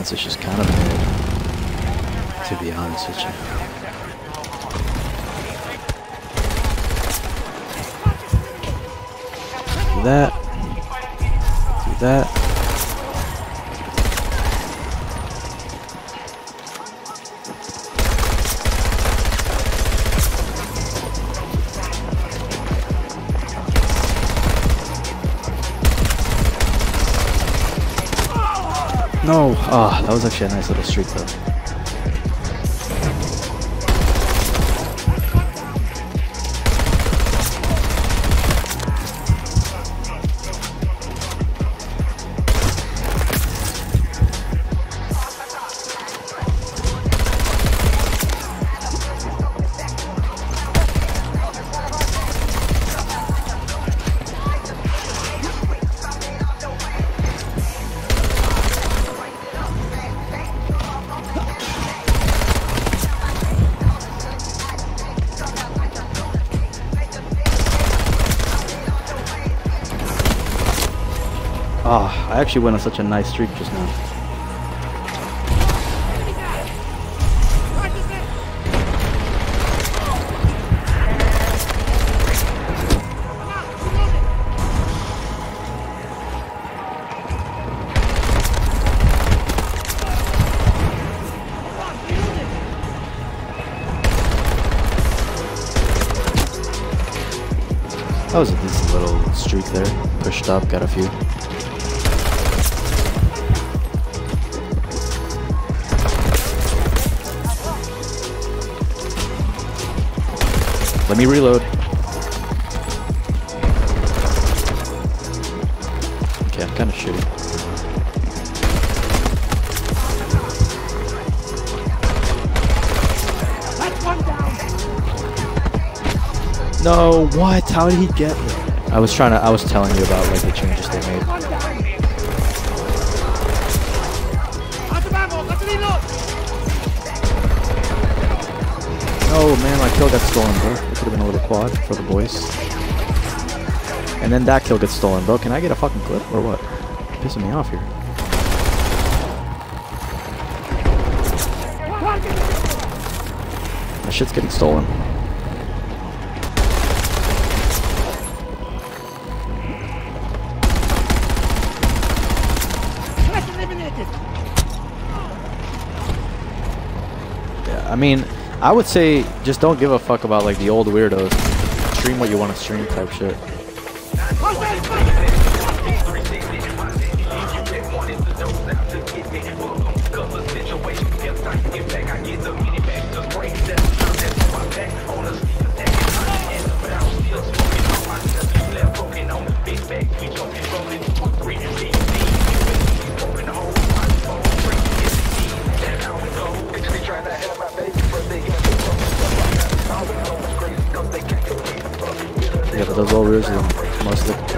It's just kind of to be honest with you. That. Do that. No! Ah, that was actually a nice little streak though. Ah, I actually went on such a nice streak just now. That was a decent little streak there. Pushed up, got a few. Let me reload. Okay, I'm kind of shitty. No, what? How did he get there? I was trying to. I was telling you about like the changes they made. My kill got stolen, bro. It could have been a little quad for the boys. And then that kill gets stolen, bro. Can I get a fucking clip or what? Pissing me off here. My shit's getting stolen. Yeah, I mean, I would say just don't give a fuck about like the old weirdos. Stream what you want to stream type shit. But those old weirdos are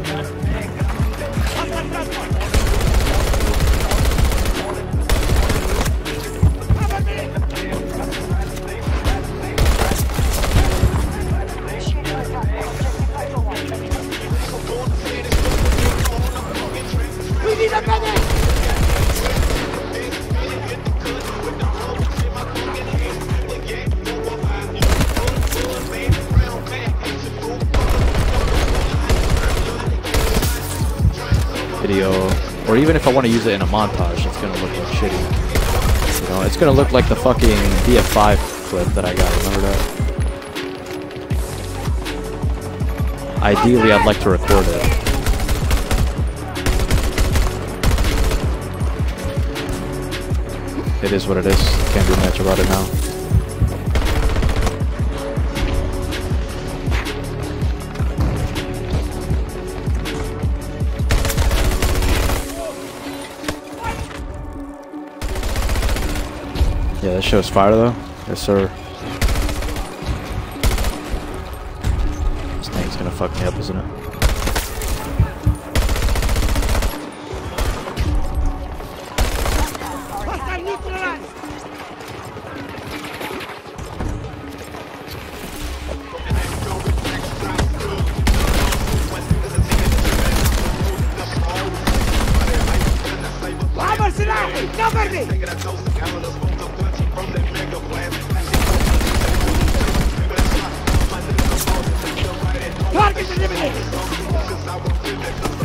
or even if I want to use it in a montage, it's gonna look like shitty. You know, it's gonna look like the fucking DF5 clip that I got. Remember that? Ideally, I'd like to record it. It is what it is. Can't do much about it now. This show's fire though. Yes, sir. This thing's gonna fuck me up, isn't it? Neutralized! Target eliminated!